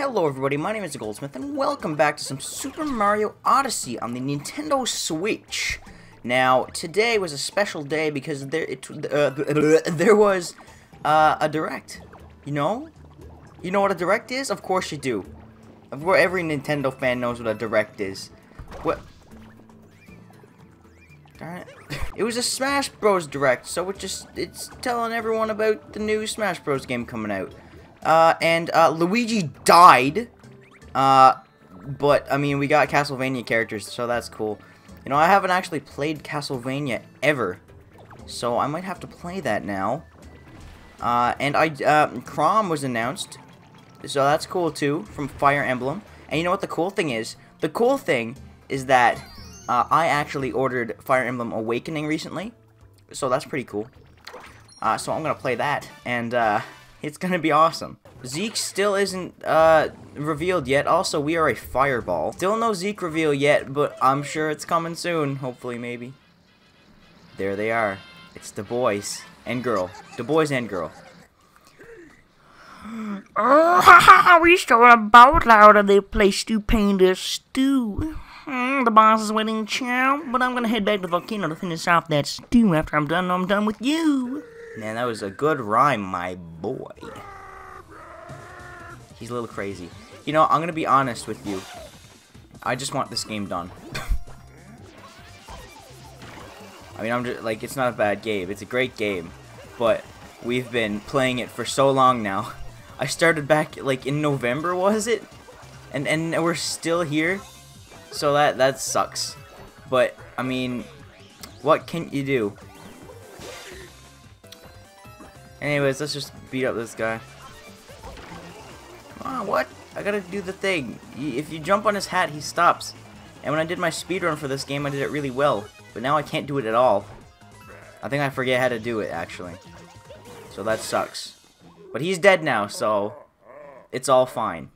Hello everybody, my name is Goldsmith and welcome back to some Super Mario Odyssey on the Nintendo Switch. Now, today was a special day because there it, uh, there was uh, a Direct. You know? You know what a Direct is? Of course you do. Every Nintendo fan knows what a Direct is. What? Darn it. It was a Smash Bros. Direct, so it just, it's telling everyone about the new Smash Bros. game coming out. Uh, and uh, Luigi died. Uh, but, I mean, we got Castlevania characters, so that's cool. You know, I haven't actually played Castlevania ever. So I might have to play that now. Uh, and I, uh, Chrom was announced. So that's cool too, from Fire Emblem. And you know what the cool thing is? The cool thing is that uh, I actually ordered Fire Emblem Awakening recently. So that's pretty cool. Uh, so I'm going to play that. And, uh, it's gonna be awesome. Zeke still isn't uh, revealed yet. Also, we are a fireball. Still no Zeke reveal yet, but I'm sure it's coming soon. Hopefully, maybe. There they are. It's the boys and girl. The boys and girl. Oh, we stole a boat out of the place stupendous stew. Mm, the boss is waiting chow, but I'm gonna head back to the volcano to finish off that stew after I'm done. I'm done with you. Man, that was a good rhyme, my boy. He's a little crazy. You know, I'm gonna be honest with you. I just want this game done. I mean, I'm just, like, it's not a bad game. It's a great game. But we've been playing it for so long now. I started back, like, in November, was it? And, and we're still here. So that, that sucks. But, I mean, what can you do? Anyways, let's just beat up this guy. Come on, what? I gotta do the thing. If you jump on his hat, he stops. And when I did my speedrun for this game, I did it really well. But now I can't do it at all. I think I forget how to do it, actually. So that sucks. But he's dead now, so it's all fine.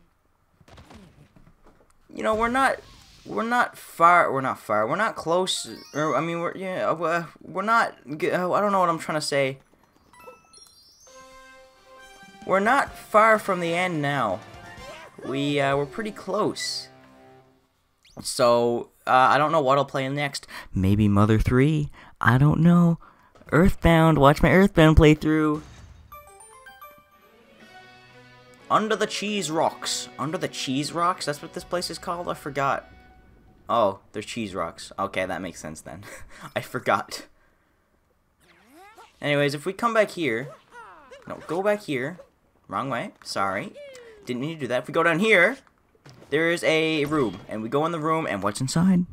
You know, we're not we're not far we're not far. We're not close or I mean, we're yeah, uh, we're not I don't know what I'm trying to say. We're not far from the end now. We, uh, we're pretty close. So, uh, I don't know what I'll play next. Maybe Mother 3? I don't know. Earthbound, watch my Earthbound playthrough. Under the Cheese Rocks. Under the Cheese Rocks? That's what this place is called? I forgot. Oh, there's cheese rocks. Okay, that makes sense then. I forgot. Anyways, if we come back here... No, go back here. Wrong way. Sorry. Didn't need to do that. If we go down here, there is a room. And we go in the room, and what's inside?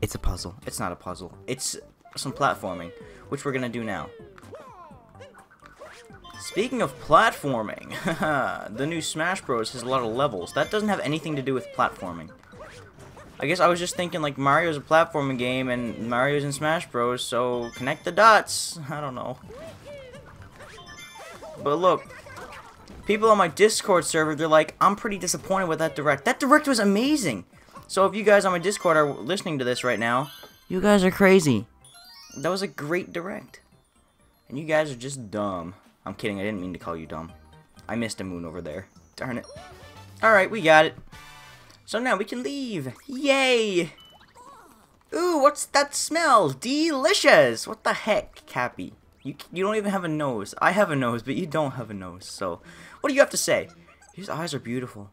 It's a puzzle. It's not a puzzle. It's some platforming, which we're going to do now. Speaking of platforming, the new Smash Bros. has a lot of levels. That doesn't have anything to do with platforming. I guess I was just thinking like Mario's a platforming game and Mario's in Smash Bros. So connect the dots. I don't know. But look, people on my Discord server, they're like, I'm pretty disappointed with that direct. That direct was amazing. So if you guys on my Discord are listening to this right now, you guys are crazy. That was a great direct. And you guys are just dumb. I'm kidding, I didn't mean to call you dumb. I missed a moon over there. Darn it. Alright, we got it. So now we can leave. Yay! Ooh, what's that smell? Delicious! What the heck, Cappy? You, you don't even have a nose. I have a nose, but you don't have a nose. So, what do you have to say? His eyes are beautiful.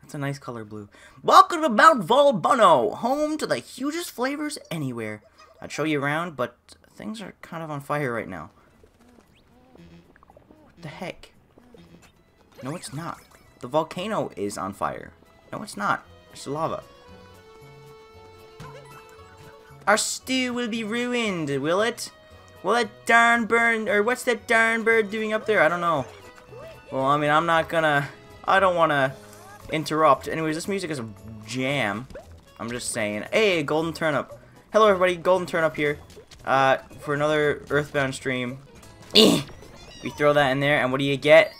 That's a nice color blue. Welcome to Mount Volbono, home to the hugest flavors anywhere. I'd show you around, but things are kind of on fire right now. What the heck? No, it's not. The volcano is on fire. No, it's not. It's lava. Our stew will be ruined, will it? Well, that darn bird, or what's that darn bird doing up there? I don't know. Well, I mean, I'm not gonna, I don't want to interrupt. Anyways, this music is a jam. I'm just saying. Hey, Golden Turnip. Hello, everybody. Golden Turnip here. Uh, for another Earthbound stream. we throw that in there, and what do you get?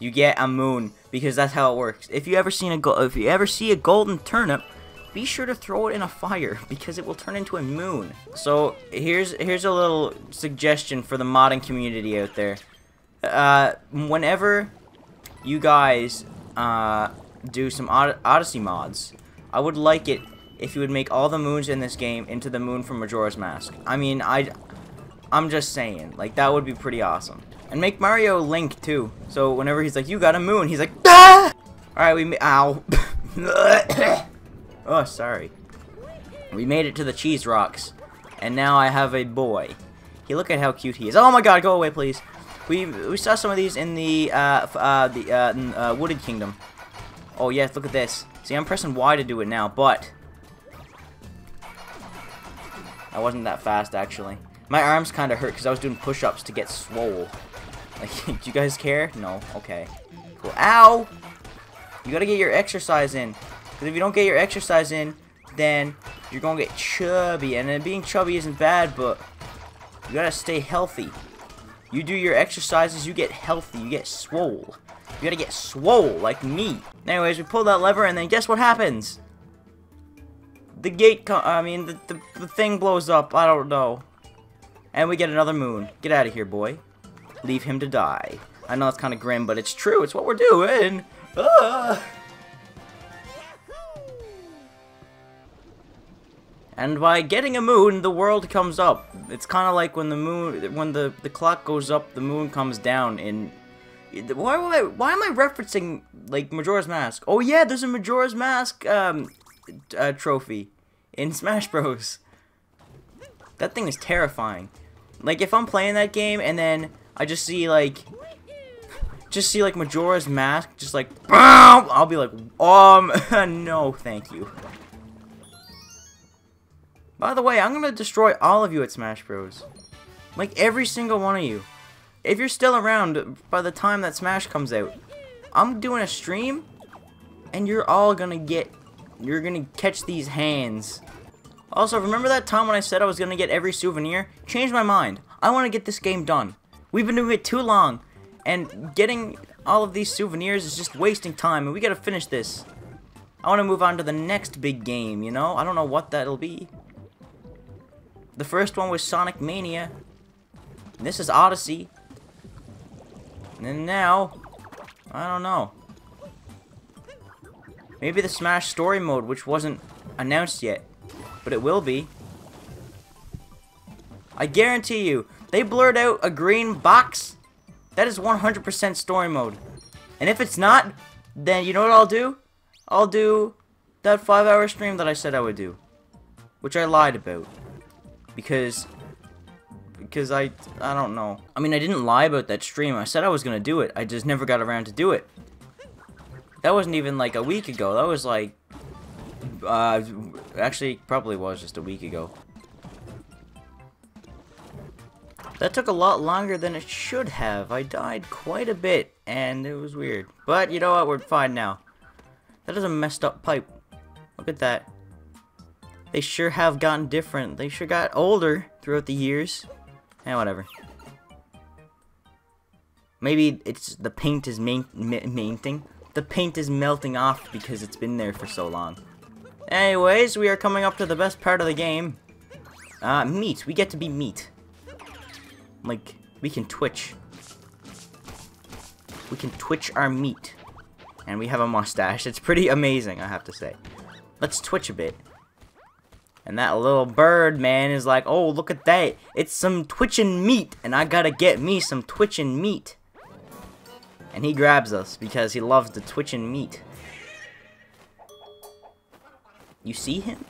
You get a moon, because that's how it works. If you ever seen a go if you ever see a golden turnip, be sure to throw it in a fire because it will turn into a moon. So here's here's a little suggestion for the modding community out there. Uh, whenever you guys uh, do some Od Odyssey mods. I would like it if you would make all the moons in this game into the moon from Majora's Mask. I mean, I, I'm just saying, like that would be pretty awesome. And make Mario Link too. So whenever he's like, "You got a moon," he's like, "Ah!" All right, we ow. oh, sorry. We made it to the cheese rocks, and now I have a boy. He look at how cute he is. Oh my God, go away, please. We we saw some of these in the uh, uh the uh, in, uh, Wooded Kingdom. Oh yes, look at this. See, I'm pressing Y to do it now, but I wasn't that fast actually. My arms kind of hurt because I was doing push-ups to get swole. Like, do you guys care? No. Okay. Cool. Ow! You gotta get your exercise in. Because if you don't get your exercise in, then you're gonna get chubby. And then being chubby isn't bad, but you gotta stay healthy. You do your exercises, you get healthy, you get swole. You gotta get swole, like me. Anyways, we pull that lever, and then guess what happens? The gate, I mean, the, the, the thing blows up, I don't know. And we get another moon. Get out of here, boy. Leave him to die. I know it's kind of grim, but it's true. It's what we're doing. Ah. And by getting a moon, the world comes up. It's kind of like when the moon, when the the clock goes up, the moon comes down. In why why why am I referencing like Majora's Mask? Oh yeah, there's a Majora's Mask um uh, trophy in Smash Bros. That thing is terrifying. Like if I'm playing that game and then I just see like just see like Majora's Mask just like I'll be like um no thank you. By the way, I'm gonna destroy all of you at Smash Bros. Like every single one of you. If you're still around by the time that Smash comes out, I'm doing a stream, and you're all gonna get, you're gonna catch these hands. Also, remember that time when I said I was gonna get every souvenir? Changed my mind. I want to get this game done. We've been doing it too long, and getting all of these souvenirs is just wasting time, and we gotta finish this. I want to move on to the next big game, you know? I don't know what that'll be. The first one was Sonic Mania. This is Odyssey. And now, I don't know. Maybe the Smash Story Mode, which wasn't announced yet. But it will be. I guarantee you, they blurred out a green box. That is 100% story mode. And if it's not, then you know what I'll do? I'll do that 5 hour stream that I said I would do. Which I lied about because because I I don't know. I mean, I didn't lie about that stream. I said I was gonna do it. I just never got around to do it. That wasn't even like a week ago. That was like uh actually probably was just a week ago. That took a lot longer than it should have. I died quite a bit, and it was weird. But you know what? We're fine now. That is a messed up pipe. Look at that. They sure have gotten different. They sure got older throughout the years. Eh, whatever. Maybe it's the paint is melting. The paint is melting off because it's been there for so long. Anyways, we are coming up to the best part of the game. Uh, meat. We get to be meat. Like, we can twitch. We can twitch our meat. And we have a mustache. It's pretty amazing, I have to say. Let's twitch a bit. And that little bird, man, is like, oh, look at that. It's some twitching meat, and I gotta get me some twitching meat. And he grabs us because he loves the twitching meat. You see him?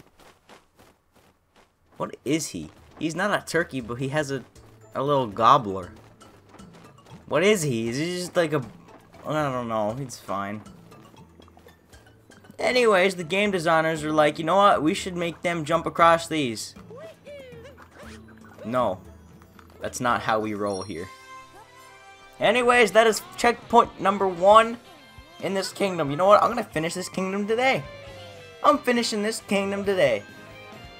What is he? He's not a turkey, but he has a, a little gobbler. What is he? Is he just like a... I don't know. It's fine. Anyways, the game designers are like, you know what? We should make them jump across these. No. That's not how we roll here. Anyways, that is checkpoint number one in this kingdom. You know what? I'm going to finish this kingdom today. I'm finishing this kingdom today.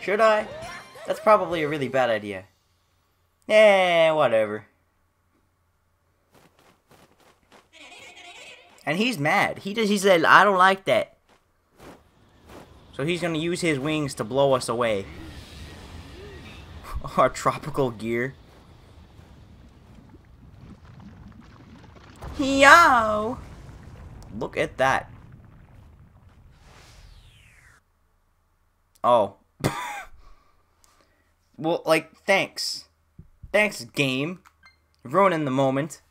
Should I? That's probably a really bad idea. Eh, whatever. And he's mad. He just he said, I don't like that. So he's going to use his wings to blow us away. Our tropical gear. Yo! Look at that. Oh. well, like, thanks. Thanks, game. Ruining the moment.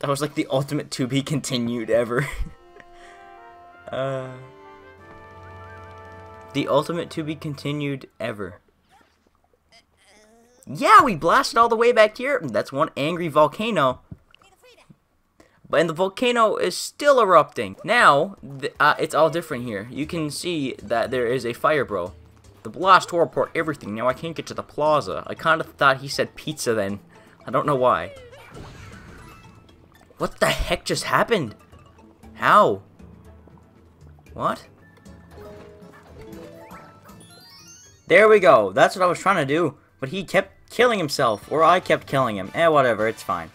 That was like the ultimate to be continued ever. uh, the ultimate to be continued ever. Yeah, we blasted all the way back here. That's one angry volcano. But And the volcano is still erupting. Now, uh, it's all different here. You can see that there is a fire bro. The blast tore apart everything. Now I can't get to the plaza. I kind of thought he said pizza then. I don't know why. What the heck just happened? How? What? There we go. That's what I was trying to do. But he kept killing himself. Or I kept killing him. Eh, whatever. It's fine.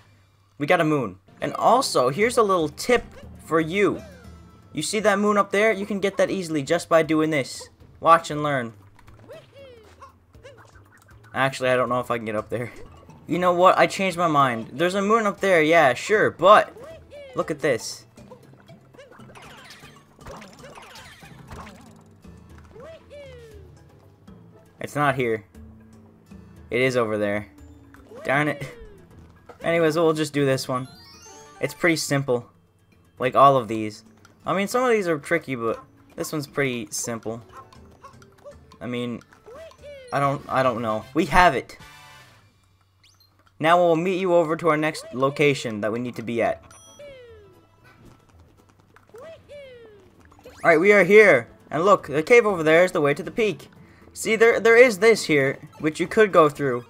We got a moon. And also, here's a little tip for you. You see that moon up there? You can get that easily just by doing this. Watch and learn. Actually, I don't know if I can get up there. You know what? I changed my mind. There's a moon up there, yeah, sure, but look at this. It's not here. It is over there. Darn it. Anyways, we'll just do this one. It's pretty simple. Like all of these. I mean, some of these are tricky, but this one's pretty simple. I mean, I don't, I don't know. We have it. Now we'll meet you over to our next location that we need to be at. Alright, we are here. And look, the cave over there is the way to the peak. See, there there is this here, which you could go through.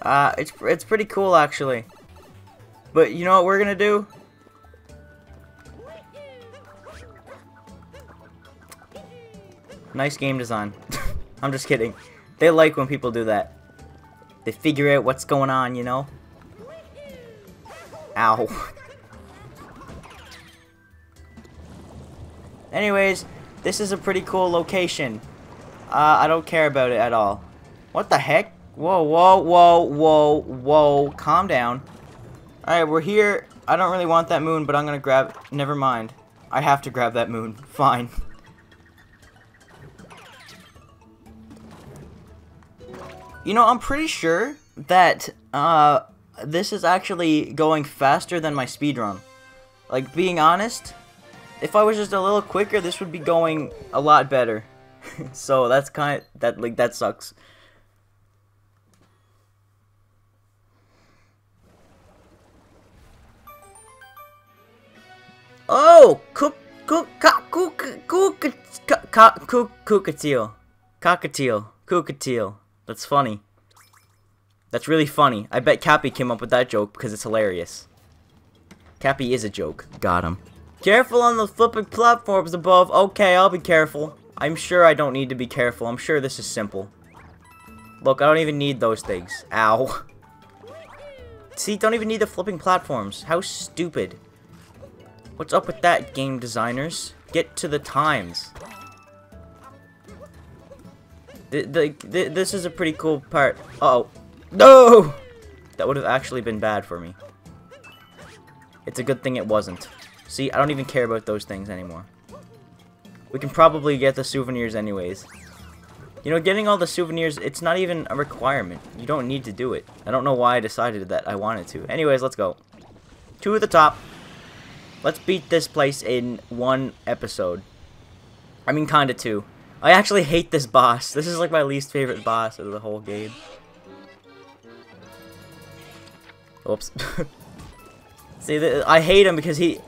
Uh, it's, it's pretty cool, actually. But you know what we're gonna do? Nice game design. I'm just kidding. They like when people do that. They figure out what's going on, you know? Ow. Anyways, this is a pretty cool location. Uh, I don't care about it at all. What the heck? Whoa, whoa, whoa, whoa, whoa. Calm down. Alright, we're here. I don't really want that moon, but I'm gonna grab... Never mind. I have to grab that moon. Fine. You know, I'm pretty sure that uh, this is actually going faster than my speedrun. Like, being honest, if I was just a little quicker, this would be going a lot better. so that's kind of, that, like, that sucks. Oh, cook, cook, cook, cook, cook, cook, cook, cockatiel, cockatiel, cockatiel. That's funny. That's really funny. I bet Cappy came up with that joke because it's hilarious. Cappy is a joke. Got him. Careful on the flipping platforms above. Okay, I'll be careful. I'm sure I don't need to be careful. I'm sure this is simple. Look, I don't even need those things. Ow. See, don't even need the flipping platforms. How stupid. What's up with that, game designers? Get to the times. The, this is a pretty cool part. Uh oh No! That would have actually been bad for me. It's a good thing it wasn't. See, I don't even care about those things anymore. We can probably get the souvenirs anyways. You know, getting all the souvenirs, it's not even a requirement. You don't need to do it. I don't know why I decided that I wanted to. Anyways, let's go. To the top. Let's beat this place in one episode. I mean, kinda two. I actually hate this boss. This is like my least favorite boss of the whole game. Oops. See, I hate him because he...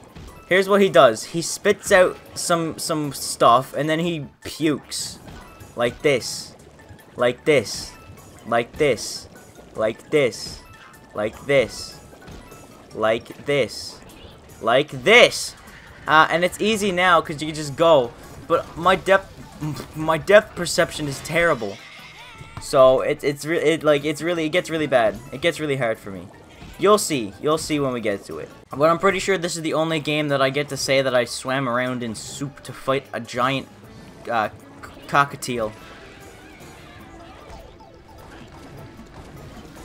Here's what he does. He spits out some some stuff, and then he pukes. Like this. Like this. Like this. Like this. Like this. Like this like this. Uh, and it's easy now because you can just go. But my depth, my depth perception is terrible. So it, it's really it, like it's really it gets really bad. It gets really hard for me. You'll see. You'll see when we get to it. But I'm pretty sure this is the only game that I get to say that I swam around in soup to fight a giant uh, cockatiel.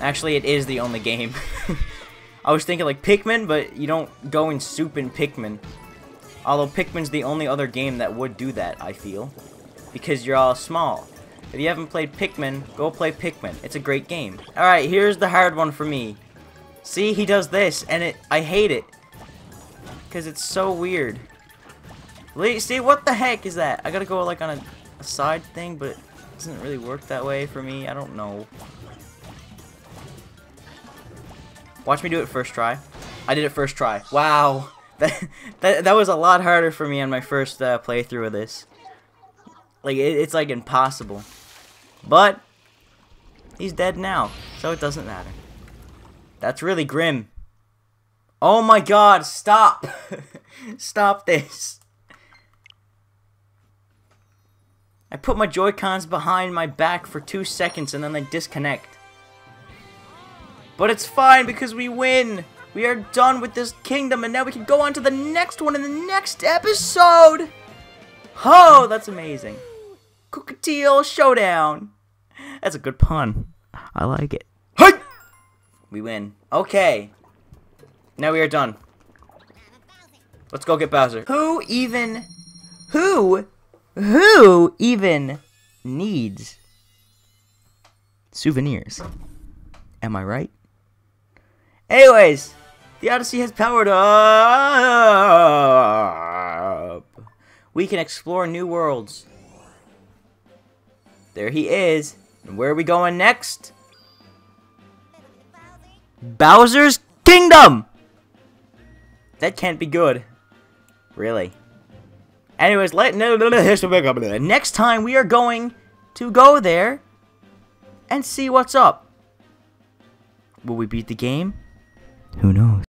Actually, it is the only game. I was thinking like Pikmin, but you don't go in soup in Pikmin. Although Pikmin's the only other game that would do that, I feel. Because you're all small. If you haven't played Pikmin, go play Pikmin. It's a great game. Alright, here's the hard one for me. See, he does this, and it I hate it. Because it's so weird. See, what the heck is that? I gotta go like on a, a side thing, but it doesn't really work that way for me. I don't know. Watch me do it first try. I did it first try. Wow. That, that, that was a lot harder for me on my first uh, playthrough of this. Like, it, it's like impossible. But, he's dead now, so it doesn't matter. That's really grim. Oh my god, stop! stop this. I put my Joy-Cons behind my back for two seconds and then they disconnect. But it's fine because we win! We are done with this kingdom and now we can go on to the next one in the next episode! Oh, that's amazing. Cookatiel Showdown. That's a good pun. I like it. Hey! We win. Okay. Now we are done. Let's go get Bowser. Who even... Who... Who even needs souvenirs? Am I right? Anyways, the Odyssey has powered up. We can explore new worlds. There he is. And where are we going next? Bowser's Kingdom! That can't be good. Really. Anyways, let next time we are going to go there and see what's up. Will we beat the game? Who knows?